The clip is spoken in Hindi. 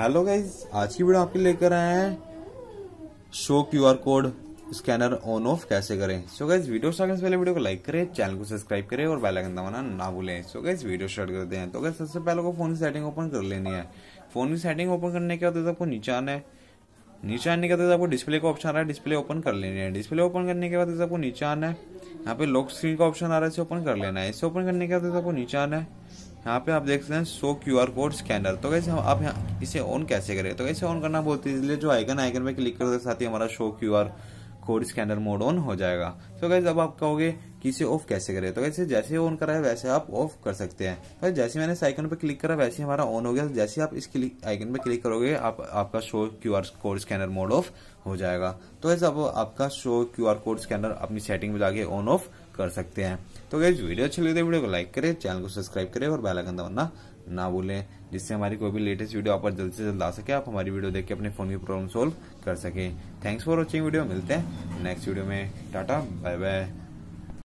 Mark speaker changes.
Speaker 1: हेलो गाइज़ आज की वीडियो आपके लेकर आए हैं। Show QR code scanner on off कैसे करें? सो गाइज़ वीडियो स्टार्ट करने से पहले वीडियो को लाइक करें चैनल को सब्सक्राइब करें और बेल आइकन दबाना ना भूलें। सो गाइज़ वीडियो स्टार्ट करते हैं। तो गाइज़ सबसे पहले को फ़ोन की सेटिंग ओपन कर लेनी है। फ़ोन की सेटिंग ओपन करने के बाद आपको नीचे आना है। नीचे आने के बाद आपको डिस्प्ले का ऑप्शन आ रहा है डिस्प्ले ओपन कर लेना है। डिस्प्ले ओपन करने के बाद आपको नीचे आना है, यहाँ पे लॉक स्क्रीन का ऑप्शन आ रहा है, इसे ओपन कर लेना है। इसे ओपन करने के बाद आपको नीचे आना है, यहाँ पे आप देख सकते हैं show Q R code scanner तो कैसे आप यहाँ इसे ऑन कैसे करें? तो कैसे ऑन करना बोलते हैं, इसलिए जो आइकन आइकन पे क्लिक करते साथ ही हमारा show Q R code scanner mode on हो जाएगा। तो कैसे अब आप कहोगे कि इसे ऑफ़ कैसे करें? तो कैसे जैसे ऑन करा है, वैसे आप ऑफ़ कर सकते हैं। तो जैसे मैंने इस आइकन पे क्लिक करा, वैसे हमारा ऑन हो गया। जैसे आप इस आइकन पे क्लिक करोगे, आप, आपका show Q R code scanner mode off हो जाएगा। तो ऐसे अब आपका show Q R code scanner अपनी सेटिंग में जाके ऑन ऑफ़ कर सकते हैं। तो गैस वीडियो अच्छी लगी तो वीडियो को लाइक करें चैनल को सब्सक्राइब करें और बेल आइकन दबाना ना भूलें, जिससे हमारी कोई भी लेटेस्ट वीडियो आप जल्द से जल्द आ सके, आप हमारी वीडियो देख के अपने फ़ोन की प्रॉब्लम सोल्व कर सके। थैंक्स फॉर वॉचिंग वीडियो मिलते हैं नेक्स्ट वीडियो में। Tata bye bye